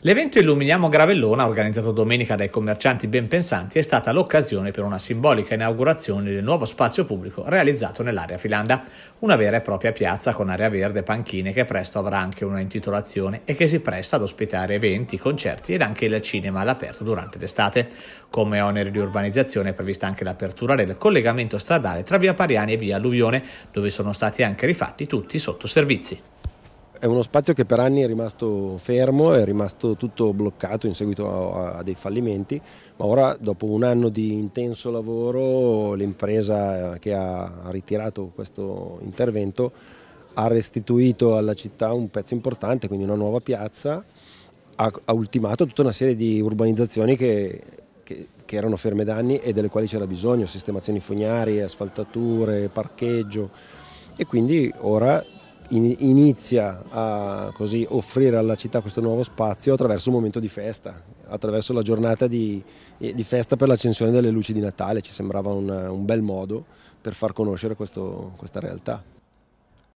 L'evento Illuminiamo Gravellona, organizzato domenica dai commercianti ben pensanti, è stata l'occasione per una simbolica inaugurazione del nuovo spazio pubblico realizzato nell'area Filanda, una vera e propria piazza con area verde e panchine che presto avrà anche una intitolazione e che si presta ad ospitare eventi, concerti ed anche il cinema all'aperto durante l'estate. Come oneri di urbanizzazione è prevista anche l'apertura del collegamento stradale tra via Pariani e via Alluvione, dove sono stati anche rifatti tutti i sottoservizi. È uno spazio che per anni è rimasto fermo, è rimasto tutto bloccato in seguito a, dei fallimenti, ma ora dopo un anno di intenso lavoro l'impresa che ha ritirato questo intervento ha restituito alla città un pezzo importante, quindi una nuova piazza, ha, ultimato tutta una serie di urbanizzazioni che, che, che erano ferme da anni e delle quali c'era bisogno, sistemazioni fognarie, asfaltature, parcheggio. E quindi ora inizia a così, offrire alla città questo nuovo spazio attraverso un momento di festa, attraverso la giornata di, di festa per l'accensione delle luci di Natale, ci sembrava un, un bel modo per far conoscere questo, questa realtà.